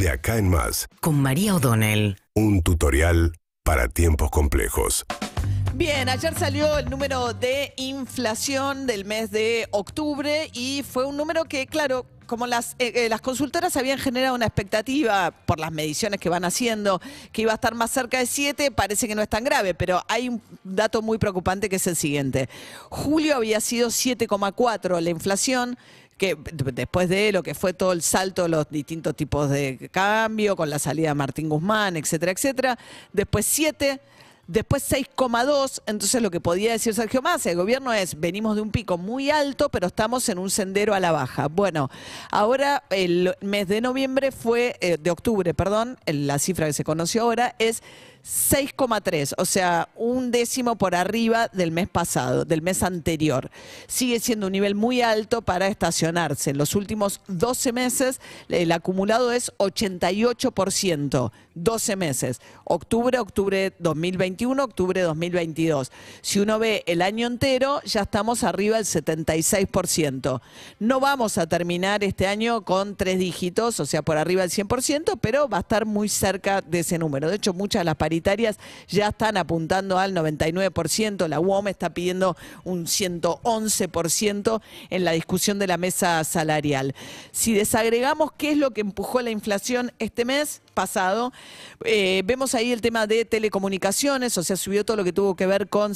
De acá en más, con María O'Donnell. un tutorial para tiempos complejos. Bien, ayer salió el número de inflación del mes de octubre y fue un número que, claro, como las, eh, eh, las consultoras habían generado una expectativa por las mediciones que van haciendo, que iba a estar más cerca de 7, parece que no es tan grave, pero hay un dato muy preocupante que es el siguiente. Julio había sido 7,4 la inflación que después de lo que fue todo el salto, los distintos tipos de cambio, con la salida de Martín Guzmán, etcétera, etcétera. Después 7, después 6,2. Entonces lo que podía decir Sergio Massa, el gobierno es, venimos de un pico muy alto, pero estamos en un sendero a la baja. Bueno, ahora el mes de noviembre fue, eh, de octubre, perdón, la cifra que se conoció ahora es 6,3, o sea, un décimo por arriba del mes pasado, del mes anterior. Sigue siendo un nivel muy alto para estacionarse. En los últimos 12 meses, el acumulado es 88%, 12 meses. Octubre, octubre 2021, octubre 2022. Si uno ve el año entero, ya estamos arriba del 76%. No vamos a terminar este año con tres dígitos, o sea, por arriba del 100%, pero va a estar muy cerca de ese número. De hecho, muchas de las paritarias ya están apuntando al 99%. La UOM está pidiendo un 111% en la discusión de la mesa salarial. Si desagregamos qué es lo que empujó la inflación este mes pasado, eh, vemos ahí el tema de telecomunicaciones, o sea, subió todo lo que tuvo que ver con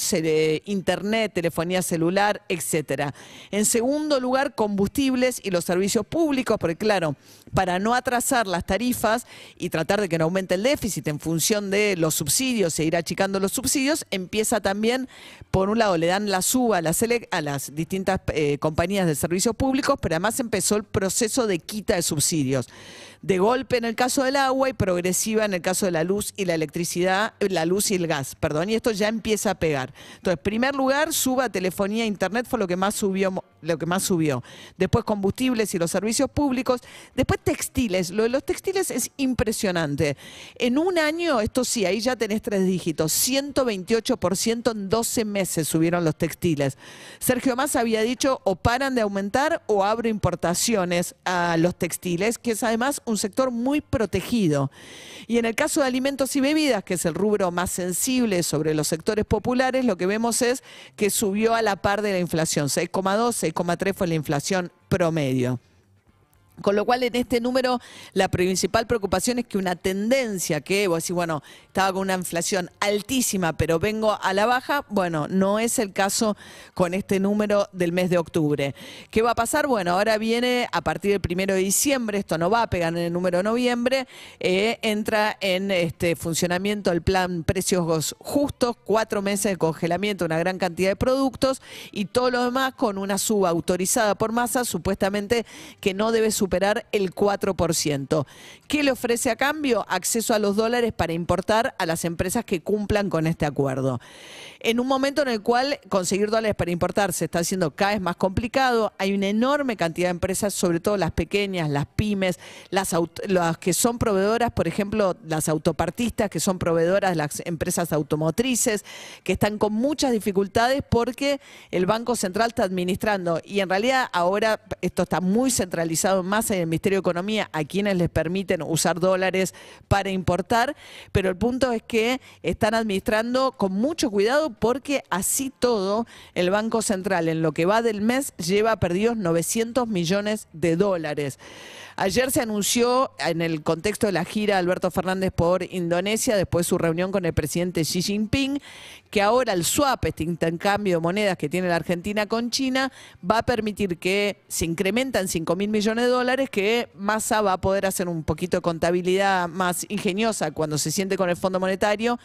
internet, telefonía celular, etcétera. En segundo lugar, combustibles y los servicios públicos, porque claro, para no atrasar las tarifas y tratar de que no aumente el déficit en función de los subsidios e ir achicando los subsidios, empieza también, por un lado, le dan la suba a las, ele- a las distintas eh, compañías de servicios públicos, pero además empezó el proceso de quita de subsidios. De golpe en el caso del agua y progresiva en el caso de la luz y la electricidad, la luz y el gas, perdón, y esto ya empieza a pegar. Entonces, primer lugar, suba telefonía internet fue lo que más subió, lo que más subió. Después combustibles y los servicios públicos. Después textiles. Lo de los textiles es impresionante. En un año, esto sí, ahí ya tenés tres dígitos. 128% en 12 meses subieron los textiles. Sergio Massa había dicho o paran de aumentar o abro importaciones a los textiles, que es además un sector muy protegido. Y en el caso de alimentos y bebidas, que es el rubro más sensible sobre los sectores populares, lo que vemos es que subió a la par de la inflación. 6,2, 6,3 fue la inflación promedio. Con lo cual, en este número, la principal preocupación es que una tendencia que, vos decís, bueno, estaba con una inflación altísima, pero vengo a la baja, bueno, no es el caso con este número del mes de octubre. ¿Qué va a pasar? Bueno, ahora viene a partir del primero de diciembre, esto no va a pegar en el número de noviembre, eh, entra en este funcionamiento el plan precios justos, cuatro meses de congelamiento, una gran cantidad de productos y todo lo demás con una suba autorizada por masa, supuestamente que no debe superar el 4%. ¿Qué le ofrece a cambio? Acceso a los dólares para importar a las empresas que cumplan con este acuerdo. En un momento en el cual conseguir dólares para importar se está haciendo cada vez más complicado, hay una enorme cantidad de empresas, sobre todo las pequeñas, las pymes, las, que son proveedoras, por ejemplo, las autopartistas, que son proveedoras de las empresas automotrices, que están con muchas dificultades porque el Banco Central está administrando y en realidad ahora esto está muy centralizado más en el Ministerio de Economía, a quienes les permiten usar dólares para importar, pero el punto es que están administrando con mucho cuidado porque así todo el Banco Central en lo que va del mes lleva perdidos 900 millones de dólares. Ayer se anunció en el contexto de la gira Alberto Fernández por Indonesia, después de su reunión con el presidente Xi Jinping, que ahora el swap, este intercambio de monedas que tiene la Argentina con China, va a permitir que se incrementan 5 mil millones de dólares, que Massa va a poder hacer un poquito de contabilidad más ingeniosa cuando se siente con el Fondo Monetario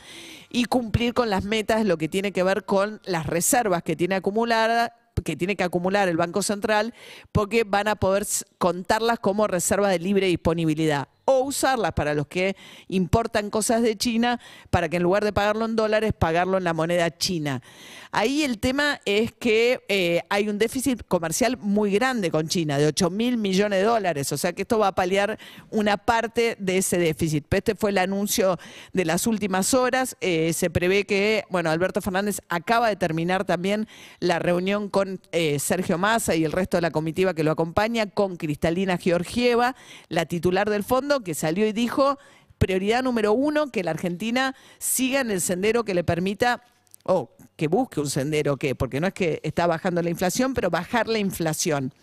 y cumplir con las metas, lo que tiene que ver con las reservas que tiene acumuladas que tiene que acumular el Banco Central porque van a poder contarlas como reserva de libre disponibilidad o usarlas para los que importan cosas de China para que en lugar de pagarlo en dólares, pagarlo en la moneda china. Ahí el tema es que eh, hay un déficit comercial muy grande con China, de 8 mil millones de dólares, o sea que esto va a paliar una parte de ese déficit. Este fue el anuncio de las últimas horas. Eh, se prevé que, bueno, Alberto Fernández acaba de terminar también la reunión con eh, Sergio Massa y el resto de la comitiva que lo acompaña, con Cristalina Georgieva, la titular del fondo, que salió y dijo, prioridad número uno, que la Argentina siga en el sendero que le permita o que busque un sendero que, porque no es que está bajando la inflación, pero bajar la inflación.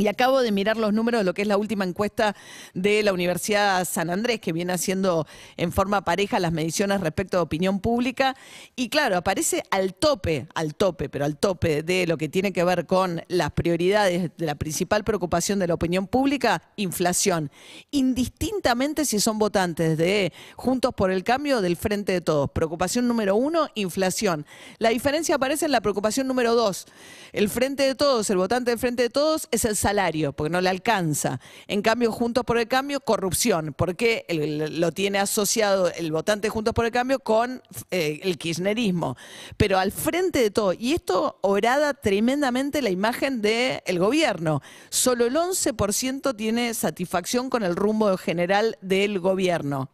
Y acabo de mirar los números de lo que es la última encuesta de la Universidad San Andrés, que viene haciendo en forma pareja las mediciones respecto a opinión pública. Y claro, aparece al tope, al tope, pero al tope de lo que tiene que ver con las prioridades de la principal preocupación de la opinión pública, inflación. Indistintamente si son votantes de Juntos por el Cambio del Frente de Todos. Preocupación número uno, inflación. La diferencia aparece en la preocupación número dos. El Frente de Todos, el votante del Frente de Todos, es el salario, porque no le alcanza. En cambio, Juntos por el Cambio, corrupción, porque lo tiene asociado el votante Juntos por el Cambio con eh, el kirchnerismo. Pero al frente de todo, y esto orada tremendamente la imagen del gobierno. Solo el 11% tiene satisfacción con el rumbo general del gobierno.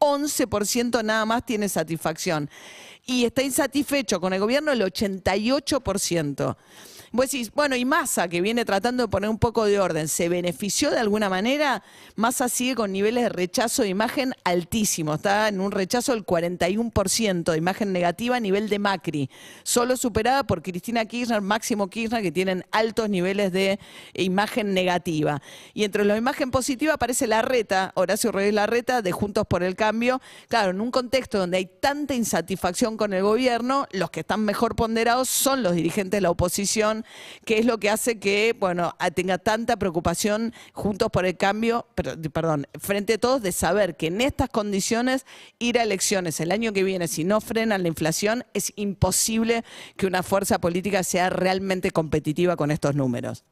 11% ¿eh? nada más tiene satisfacción. Y está insatisfecho con el gobierno el 88%. Vos decís, bueno, y Massa, que viene tratando de poner un poco de orden, ¿se benefició de alguna manera? Massa sigue con niveles de rechazo de imagen altísimos, está en un rechazo del 41% de imagen negativa a nivel de Macri, solo superada por Cristina Kirchner, Máximo Kirchner, que tienen altos niveles de imagen negativa. Y entre la imagen positiva aparece la reta, Horacio Reyes Larreta, de Juntos por el Cambio. Claro, en un contexto donde hay tanta insatisfacción con el gobierno, los que están mejor ponderados son los dirigentes de la oposición que es lo que hace que, bueno, tenga tanta preocupación juntos por el cambio, perdón, frente a todos, de saber que en estas condiciones ir a elecciones el año que viene, si no frenan la inflación, es imposible que una fuerza política sea realmente competitiva con estos números.